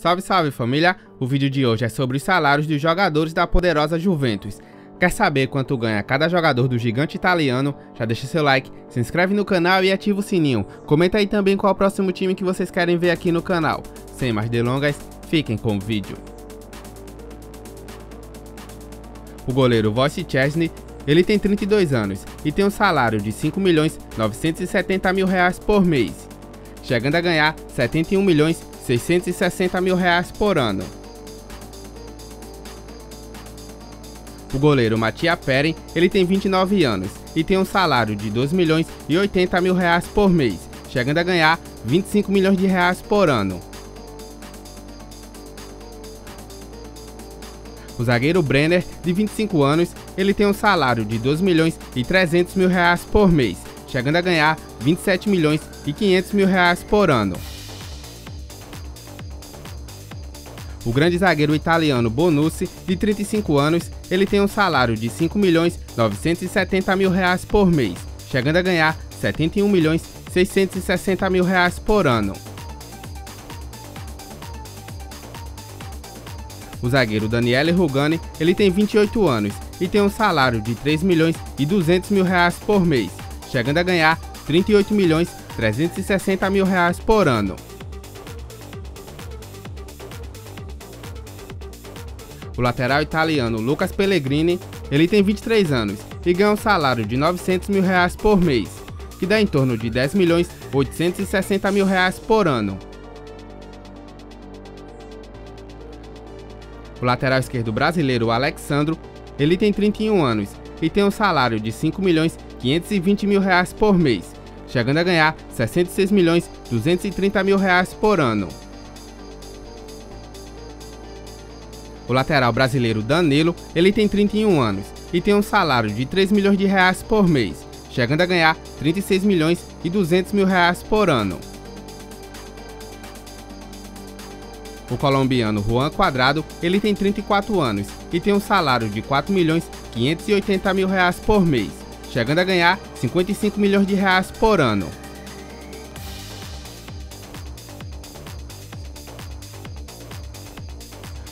Salve, salve família! O vídeo de hoje é sobre os salários dos jogadores da poderosa Juventus. Quer saber quanto ganha cada jogador do gigante italiano? Já deixa seu like, se inscreve no canal e ativa o sininho. Comenta aí também qual é o próximo time que vocês querem ver aqui no canal. Sem mais delongas, fiquem com o vídeo. O goleiro Voice Chesney, ele tem 32 anos e tem um salário de 5 milhões 970 mil reais por mês, chegando a ganhar 71 milhões 660 mil reais por ano. O goleiro Matia Peren, ele tem 29 anos e tem um salário de 2 milhões e 80 mil reais por mês, chegando a ganhar 25 milhões de reais por ano. O zagueiro Brenner, de 25 anos, ele tem um salário de 2 milhões e 300 mil reais por mês, chegando a ganhar 27 milhões e 500 mil reais por ano. O grande zagueiro italiano Bonucci, de 35 anos, ele tem um salário de 5 milhões 970 mil reais por mês, chegando a ganhar 71 milhões 660 mil reais por ano. O zagueiro Daniele Rugani, ele tem 28 anos e tem um salário de 3 milhões e 200 mil reais por mês, chegando a ganhar 38 milhões 360 mil reais por ano. O lateral italiano Lucas Pellegrini, ele tem 23 anos e ganha um salário de 900 mil reais por mês, que dá em torno de 10 milhões 860 mil reais por ano. O lateral esquerdo brasileiro Alexandro, ele tem 31 anos e tem um salário de 5 milhões 520 mil reais por mês, chegando a ganhar 66 milhões 230 mil reais por ano. O lateral brasileiro Danilo, ele tem 31 anos e tem um salário de 3 milhões de reais por mês, chegando a ganhar 36 milhões e 200 mil reais por ano. O colombiano Juan Quadrado, ele tem 34 anos e tem um salário de 4 milhões 580 mil reais por mês, chegando a ganhar 55 milhões de reais por ano.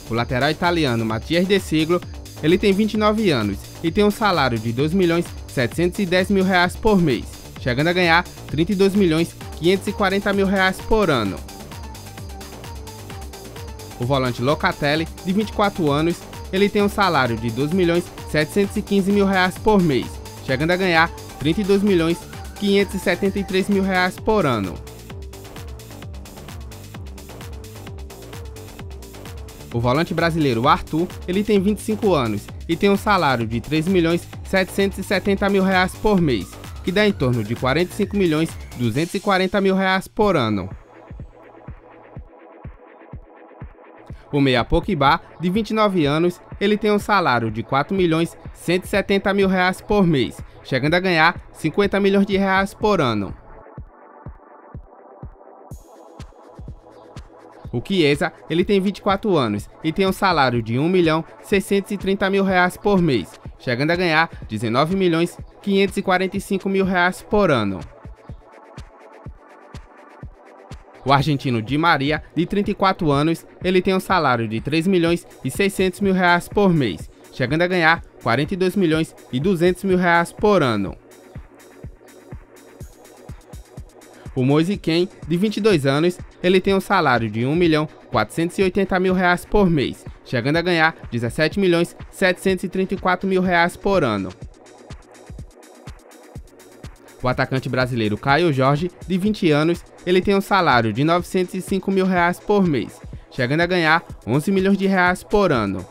O lateral italiano Matias De Siglo, ele tem 29 anos e tem um salário de 2 milhões 710 mil reais por mês, chegando a ganhar 32 milhões 540 mil reais por ano. O volante Locatelli, de 24 anos, ele tem um salário de 2 milhões 715 mil reais por mês, chegando a ganhar 32 milhões 573 mil reais por ano. O volante brasileiro Arthur, ele tem 25 anos e tem um salário de 3 milhões 770 mil reais por mês, que dá em torno de 45 milhões 240 mil reais por ano. O meia Pogba, de 29 anos, ele tem um salário de 4 milhões 170 mil reais por mês, chegando a ganhar 50 milhões de reais por ano. O Chiesa, ele tem 24 anos e tem um salário de 1 milhão 630 mil reais por mês, chegando a ganhar 19 milhões 545 mil reais por ano. O argentino Di Maria, de 34 anos, ele tem um salário de 3 milhões e 600 mil reais por mês, chegando a ganhar 42 milhões e 200 mil reais por ano. O Moise Ken, de 22 anos, ele tem um salário de 1 milhão 480 mil reais por mês, chegando a ganhar 17 milhões 734 mil reais por ano. O atacante brasileiro Caio Jorge, de 20 anos, ele tem um salário de 905 mil reais por mês, chegando a ganhar 11 milhões de reais por ano.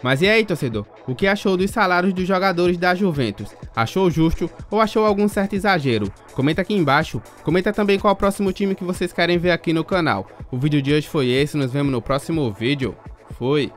Mas e aí, torcedor? O que achou dos salários dos jogadores da Juventus? Achou justo ou achou algum certo exagero? Comenta aqui embaixo. Comenta também qual é o próximo time que vocês querem ver aqui no canal. O vídeo de hoje foi esse, nos vemos no próximo vídeo. Fui!